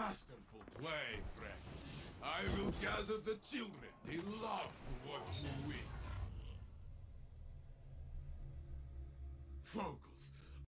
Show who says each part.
Speaker 1: Masterful play, friend. I will gather the children. They love to watch you win. Focus.